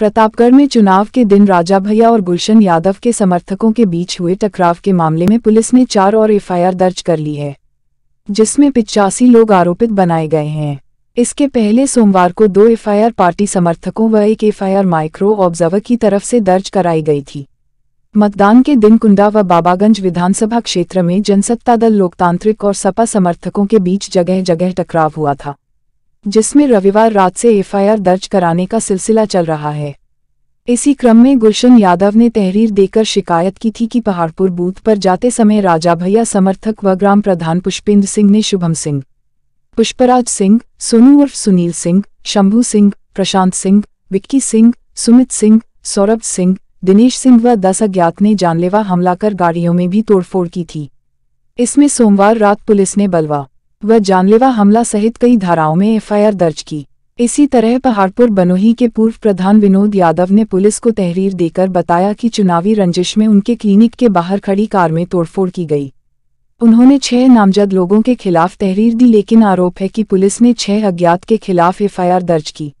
प्रतापगढ़ में चुनाव के दिन राजा भैया और गुलशन यादव के समर्थकों के बीच हुए टकराव के मामले में पुलिस ने चार और एफआईआर दर्ज कर ली है, जिसमें पिचासी लोग आरोपित बनाए गए हैं। इसके पहले सोमवार को दो एफआईआर पार्टी समर्थकों व एक एफआईआर माइक्रो ऑब्जर्वर की तरफ़ से दर्ज कराई गई थी। मतदान के दिन कुंडा व बाबागंज विधानसभा क्षेत्र में जनसत्ता दल लोकतांत्रिक और सपा समर्थकों के बीच जगह जगह टकराव हुआ था। जिसमें रविवार रात से एफआईआर दर्ज कराने का सिलसिला चल रहा है। इसी क्रम में गुलशन यादव ने तहरीर देकर शिकायत की थी कि पहाड़पुर बूथ पर जाते समय राजा भैया समर्थक व ग्राम प्रधान पुष्पेंद्र सिंह ने शुभम सिंह, पुष्पराज सिंह, सोनू उर्फ़ सुनील सिंह, शंभू सिंह, प्रशांत सिंह, विक्की सिंह, सुमित सिंह, सौरभ सिंह, दिनेश सिंह व दस अज्ञात ने जानलेवा हमला कर गाड़ियों में भी तोड़फोड़ की थी। इसमें सोमवार रात पुलिस ने बलवा व जानलेवा हमला सहित कई धाराओं में एफआईआर दर्ज की। इसी तरह पहाड़पुर बनोही के पूर्व प्रधान विनोद यादव ने पुलिस को तहरीर देकर बताया कि चुनावी रंजिश में उनके क्लिनिक के बाहर खड़ी कार में तोड़फोड़ की गई। उन्होंने छह नामजद लोगों के खिलाफ तहरीर दी, लेकिन आरोप है कि पुलिस ने छह अज्ञात के खिलाफ एफआईआर दर्ज की।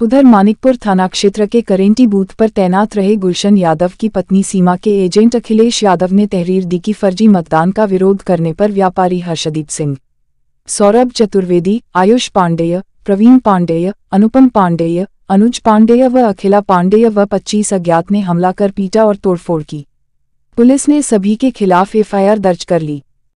उधर मानिकपुर थाना क्षेत्र के करेंटी बूथ पर तैनात रहे गुलशन यादव की पत्नी सीमा के एजेंट अखिलेश यादव ने तहरीर दी कि फर्जी मतदान का विरोध करने पर व्यापारी हर्षदीप सिंह सौरभ चतुर्वेदी आयुष पांडेय प्रवीण पांडेय अनुपम पांडेय अनुज पांडेय व अखिला पांडेय व पच्चीस अज्ञात ने हमला कर पीटा और तोड़फोड़ की। पुलिस ने सभी के खिलाफ एफआईआर दर्ज कर ली।